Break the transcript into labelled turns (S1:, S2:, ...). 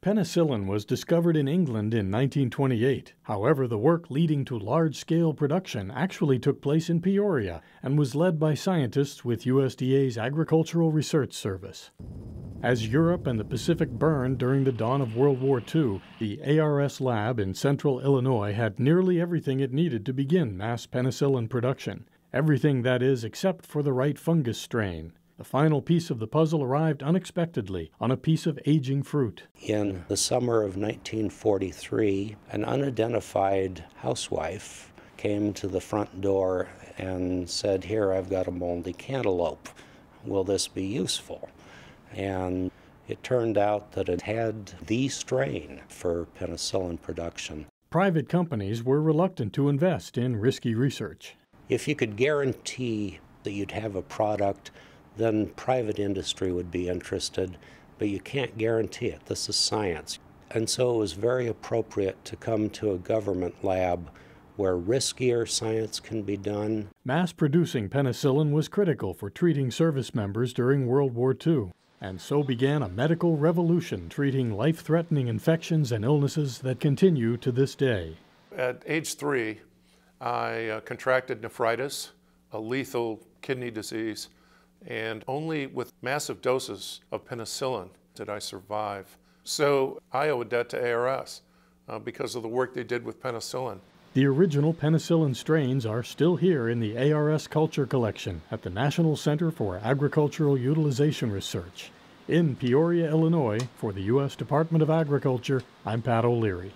S1: Penicillin was discovered in England in 1928. However, the work leading to large scale production actually took place in Peoria and was led by scientists with USDA's Agricultural Research Service. As Europe and the Pacific burned during the dawn of World War II, the ARS lab in central Illinois had nearly everything it needed to begin mass penicillin production. Everything, that is, except for the right fungus strain. The final piece of the puzzle arrived unexpectedly on a piece of aging fruit.
S2: In the summer of 1943, an unidentified housewife came to the front door and said, Here, I've got a moldy cantaloupe. Will this be useful? And it turned out that it had the strain for penicillin production.
S1: Private companies were reluctant to invest in risky research.
S2: If you could guarantee that you'd have a product then private industry would be interested, but you can't guarantee it. This is science. And so it was very appropriate to come to a government lab where riskier science can be done.
S1: Mass producing penicillin was critical for treating service members during World War II. And so began a medical revolution treating life threatening infections and illnesses that continue to this day.
S3: At age three, I uh, contracted nephritis, a lethal kidney disease, and only with massive doses of penicillin did I survive. So I owe a debt to ARS uh, because of the work they did with penicillin.
S1: The original penicillin strains are still here in the ARS Culture Collection at the National Center for Agricultural Utilization Research. In Peoria, Illinois, for the U.S. Department of Agriculture, I'm Pat O'Leary.